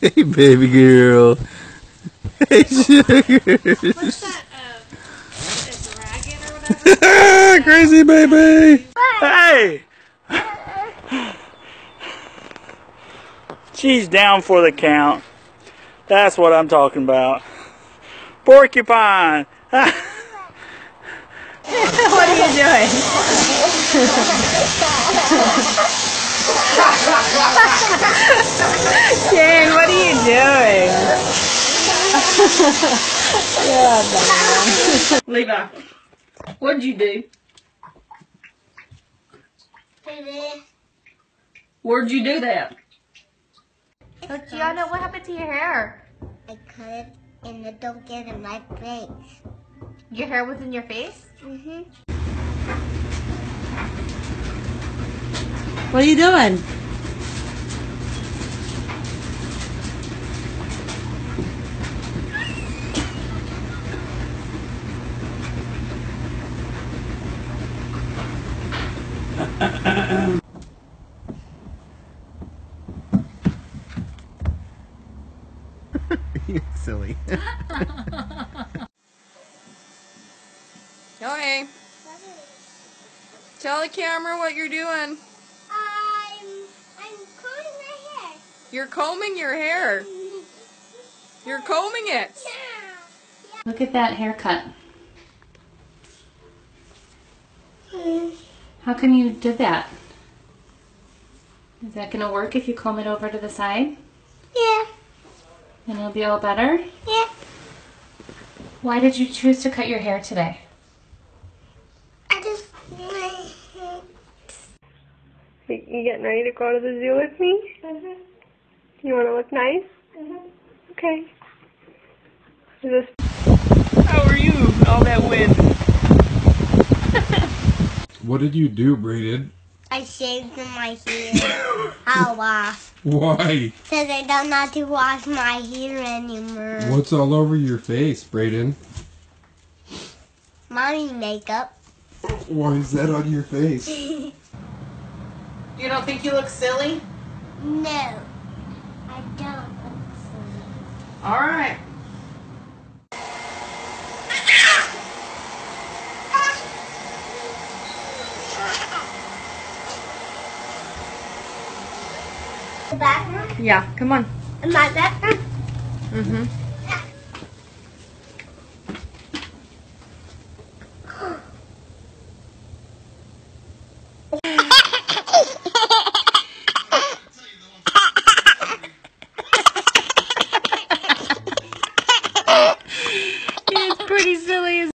Hey, baby girl. Hey, sugars. What's that? Uh, it's ragged or whatever. Crazy baby. Hey! She's down for the count. That's what I'm talking about. Porcupine! What are you doing? Karen, what are you doing? Levi, what'd you do? Where'd you do that? So Gianna, what happened to your hair? I cut it and it don't get in my face. Your hair was in your face? Mm-hmm. What are you doing? You're silly. Okay. Tell the camera what you're doing. I'm I'm combing my hair. You're combing your hair. You're combing it. Look at that haircut. How come you did that? Is that gonna work if you comb it over to the side? Yeah, And it'll be all better? yeah. Why did you choose to cut your hair today? I just You getting ready to go to the zoo with me? Mm-hmm. You want to look nice? Mm-hmm. Okay. Is this How are you? All that wind. What did you do, Braden? I shaved my hair. I'll wash. Why? Because I don't know how to wash my hair anymore. What's all over your face, Braden? Mommy makeup. Why is that on your face? You don't think you look silly? No, I don't. All right. The bathroom? Yeah, come on. In my bathroom? Mm-hmm.